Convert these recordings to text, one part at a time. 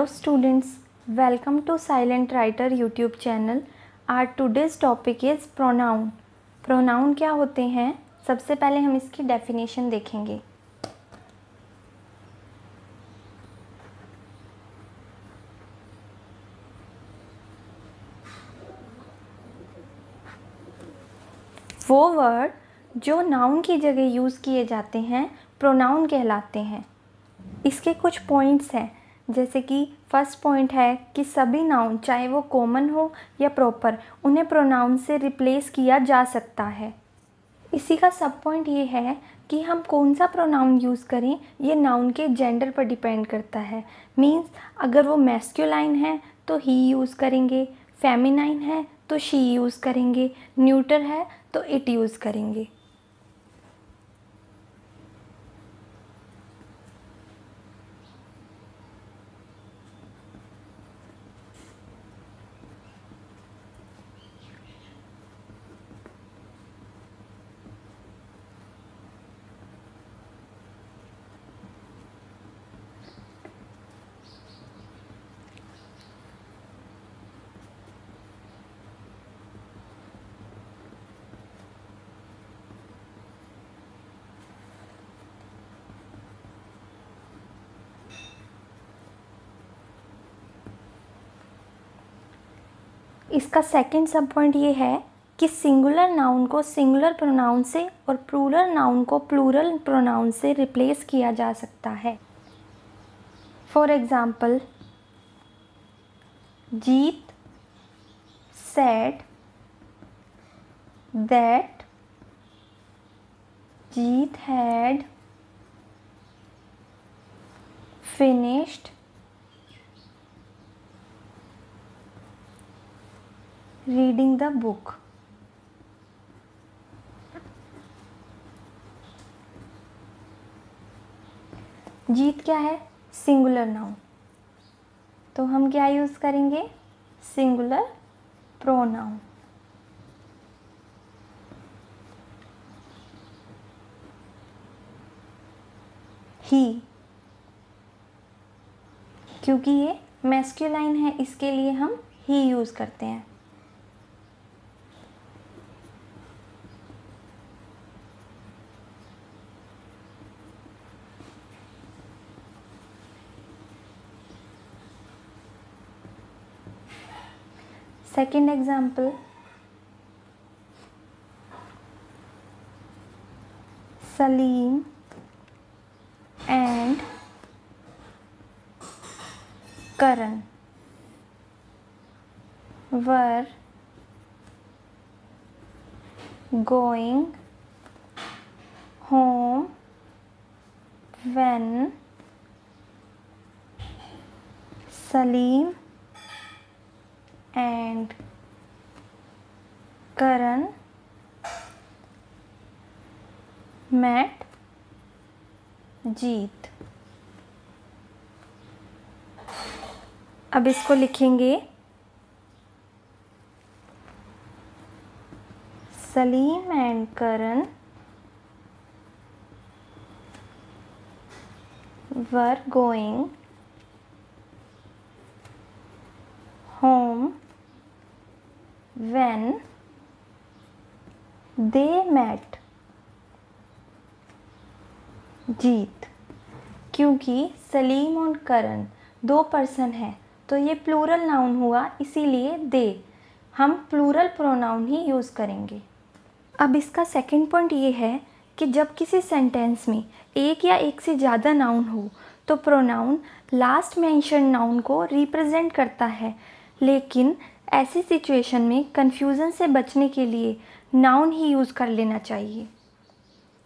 Hello students welcome to Silent Writer YouTube channel our today's topic is pronoun pronoun क्या होते हैं? सबसे पहले हम इसकी डेफिनेशन देखेंगे। वो वर्ड जो नाउन की जगह यूज़ किए जाते हैं प्रोनाउन कहलाते हैं। इसके कुछ पॉइंट्स हैं। जैसे कि फ़र्स्ट पॉइंट है कि सभी नाउन चाहे वो कॉमन हो या प्रॉपर उन्हें प्रोनाउन से रिप्लेस किया जा सकता है। इसी का सब पॉइंट ये है कि हम कौन सा प्रोनाउन यूज़ करें, ये नाउन के जेंडर पर डिपेंड करता है। मींस अगर वो मैस्क्यूलाइन है तो ही यूज़ करेंगे। फेमिनाइन है तो शी यूज़ करेंगे। न्यूटर है तो इट यूज़ करेंगे। इसका सेकंड सब पॉइंट ये है कि सिंगुलर नाउन को सिंगुलर प्रोनाउन से और प्लूरल नाउन को प्लूरल प्रोनाउन से रिप्लेस किया जा सकता है। For example Jeet said that Jeet had finished reading the book Jeet क्या है? सिंगुलर नाउन तो हम क्या यूज़ करेंगे? सिंगुलर प्रोनाउन ही क्योंकि ये मैस्क्यूलाइन है, इसके लिए हम ही यूज़ करते हैं। Second example. Salim and Karan were going home when Salim and Karan met Jeet. अब इसको लिखेंगे Salim and Karan were going home when they met Jeet क्योंकि सलीम और करण दो पर्सन हैं तो ये प्लूरल नाउन हुआ, इसीलिए दे हम प्लूरल प्रोनाउन ही यूज़ करेंगे। अब इसका सेकंड पॉइंट ये है कि जब किसी सेंटेंस में एक या एक से ज़्यादा नाउन हो तो प्रोनाउन लास्ट मेंशन नाउन को रिप्रेजेंट करता है, लेकिन ऐसी सिचुएशन में कन्फ्यूज़न से बचने के लिए नाउन ही यूज़ कर लेना चाहिए।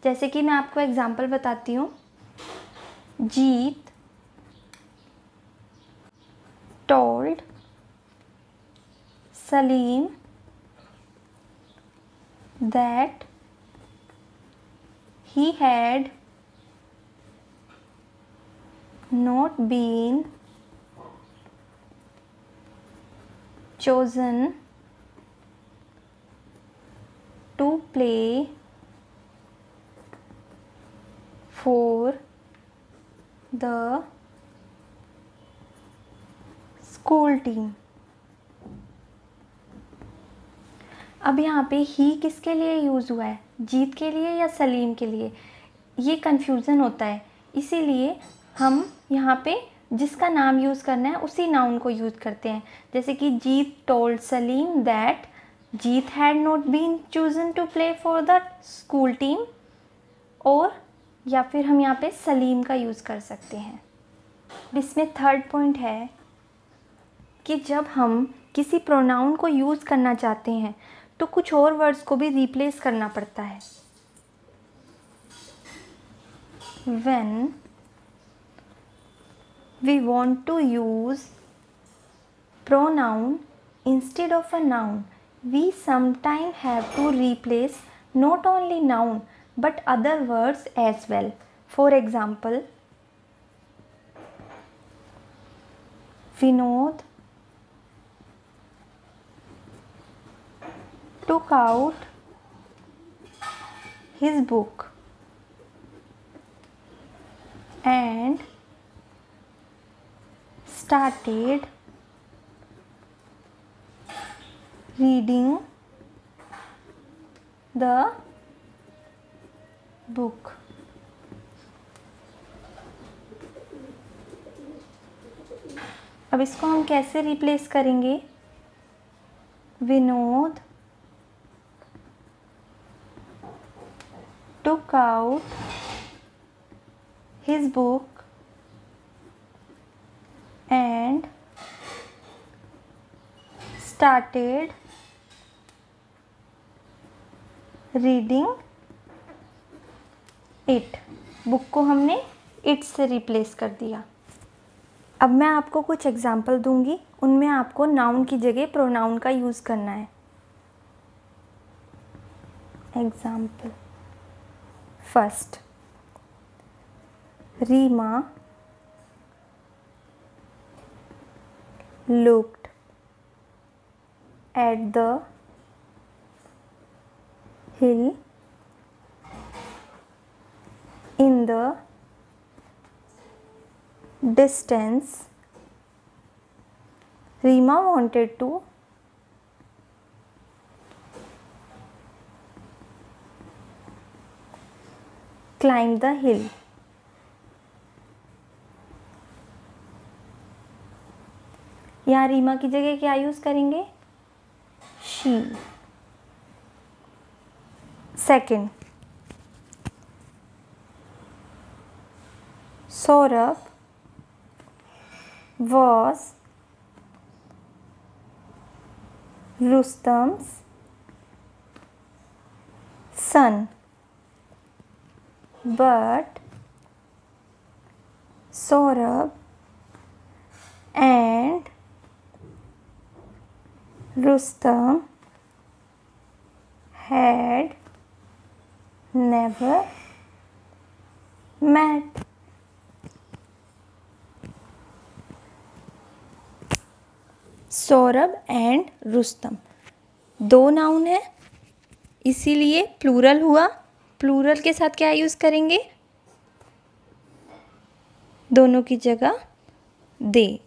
जैसे कि मैं आपको एग्ज़ाम्पल बताती हूँ। Jeet, told, Salim that he had not been chosen to play for the school team अब यहाँ पे ही किसके लिए यूज़ हुआ है? जीत के लिए या सलीम के लिए? ये कन्फ्यूज़न होता है। इसीलिए हम यहाँ पे जिसका नाम यूज़ करना है, उसी नाउन को यूज़ करते हैं। जैसे कि Jeet told Salim that Jeet had not been chosen to play for the school team और या फिर हम यहाँ पे सलीम का यूज़ कर सकते हैं। इसमें थर्ड पॉइंट है कि जब हम किसी प्रोनाउन को यूज़ करना चाहते हैं तो कुछ और वर्ड्स को भी रिप्लेस करना पड़ता है। When we want to use pronoun instead of a noun. We sometimes have to replace not only noun but other words as well. For example vinod took out his book and started reading the book. अब इसको हम कैसे replace करेंगे? Vinod took out his book started reading it book को हमने it से replace कर दिया। अब मैं आपको कुछ एग्ज़ाम्पल दूँगी। उनमें आपको नाउन की जगह प्रोनाउन का यूज़ करना है। Example first Rima looked. At the hill in the distance. Rima wanted to climb the hill. यहाँ रीमा की जगह क्या यूज़ करेंगे she. Second, Saurabh was Rustam's son, but Saurabh and Rustam had never met. Saurabh and Rustam. दो noun है, इसीलिए plural हुआ। Plural के साथ क्या यूज़ करेंगे? दोनों की जगह दे।